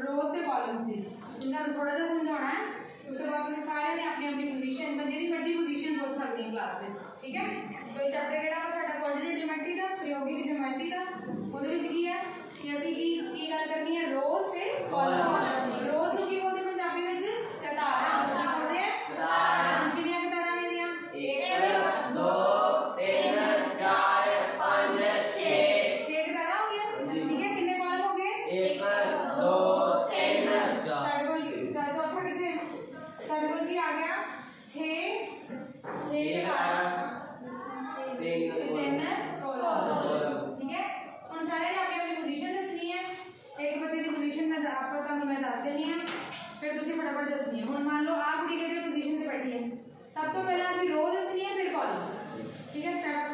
ਰੋਜ਼ ਤੇ ਕਾਲਮ ਦੀ ਇਹਨਾਂ ਨੂੰ ਥੋੜਾ ਜਿਹਾ ਸਮਝਾਉਣਾ ਹੈ ਉਸ ਤੋਂ ਬਾਅਦ ਤੁਸੀਂ ਸਾਰਿਆਂ ਨੇ ਆਪਣੀ ਆਪਣੀ ਪੋਜੀਸ਼ਨ ਪਰ ਜਿਹਦੀ ਮਰਜ਼ੀ ਪੋਜੀਸ਼ਨ ਬੋਲ ਸਕਦੇ ਹੋ ਕਲਾਸ ਵਿੱਚ ਠੀਕ ਹੈ ਸੋ ਇਹ ਚੈਪਟਰ ਕਿਹੜਾ ਵਾ ਸਾਡਾ ਕੁਆਡਰੇਟਰ ਜਿਓਮੈਟਰੀ ਦਾ ਪ੍ਰਯੋਗਿਕ ਜਿਓਮੈਟਰੀ ਦਾ ਉਹਦੇ ਵਿੱਚ ਕੀ ਹੈ ਕਿ ਅਸੀਂ ਕੀ ਕੀ ਗੱਲ ਕਰਨੀ ਹੈ ਰੋਜ਼ ਤੇ ਕਾਲਮ ਰੋਜ਼ ਨੂੰ ठीक है? हूँ सारे ने अपनी अपनी दसनी है। एक बच्चे की पोजिशन मैं आप मैं दस देनी है। फिर तुम फटाफट दसनी है। हूँ मान लो, आप कुड़ी कि पोजिशन से बैठी है। सब तो पहले असं रो दसनी है, फिर कॉलम ठीक है? स्टार्ट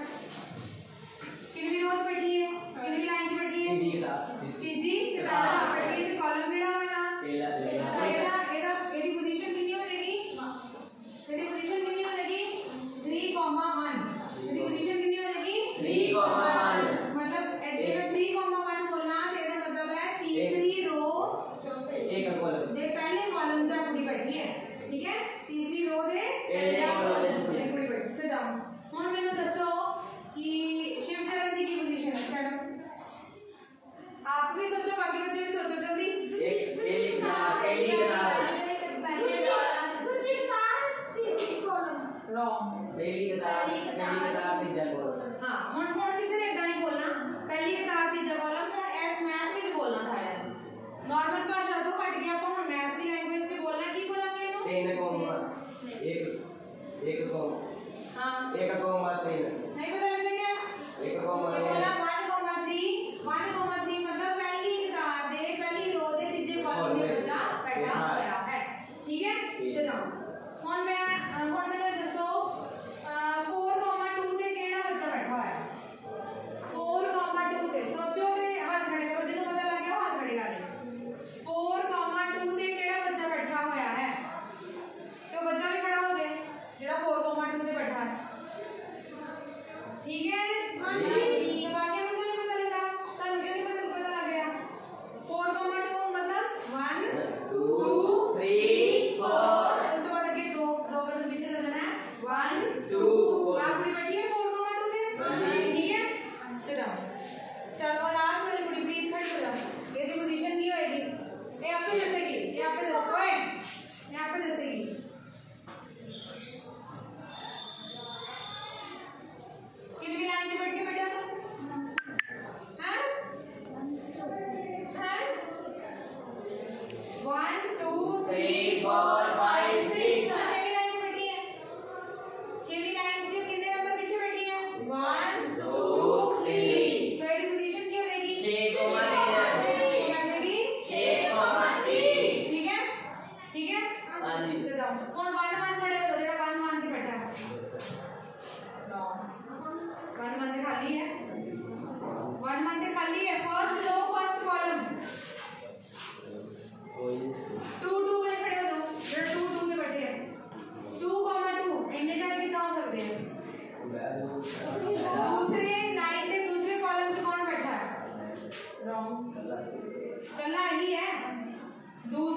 तीन एक एक एक तीन। नहीं एक कोमा ठीक है। दूसरे नाइन्थ दूसरे कॉलम से कौन बैठा है? रॉन्ग कल्ला ही है। दूसरे